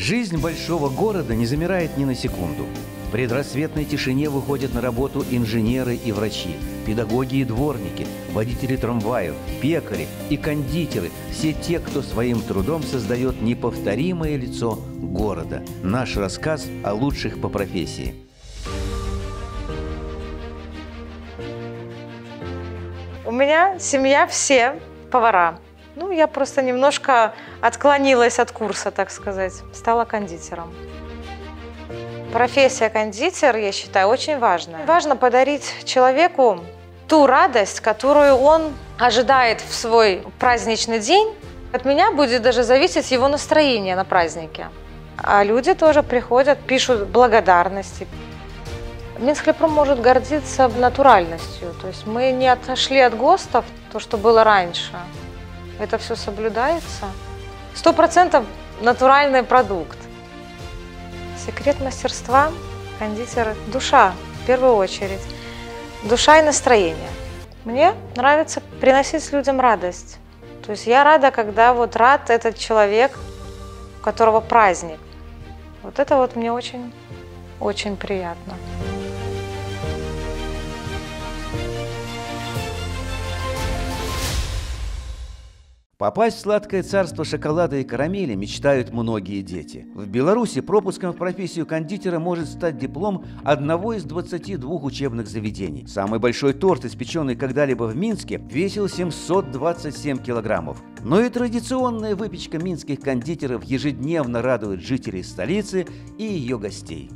Жизнь большого города не замирает ни на секунду. В предрассветной тишине выходят на работу инженеры и врачи, педагоги и дворники, водители трамваев, пекари и кондитеры – все те, кто своим трудом создает неповторимое лицо города. Наш рассказ о лучших по профессии. У меня семья все повара. Ну, я просто немножко отклонилась от курса, так сказать. Стала кондитером. Профессия кондитер, я считаю, очень важная. Важно подарить человеку ту радость, которую он ожидает в свой праздничный день. От меня будет даже зависеть его настроение на празднике. А люди тоже приходят, пишут благодарности. Минсклепром может гордиться натуральностью. То есть мы не отошли от ГОСТов, то, что было раньше. Это все соблюдается. Сто процентов натуральный продукт. Секрет мастерства кондитера – душа, в первую очередь. Душа и настроение. Мне нравится приносить людям радость. То есть я рада, когда вот рад этот человек, у которого праздник. Вот это вот мне очень, очень приятно. Попасть в сладкое царство шоколада и карамели мечтают многие дети. В Беларуси пропуском в профессию кондитера может стать диплом одного из 22 учебных заведений. Самый большой торт, испеченный когда-либо в Минске, весил 727 килограммов. Но и традиционная выпечка минских кондитеров ежедневно радует жителей столицы и ее гостей.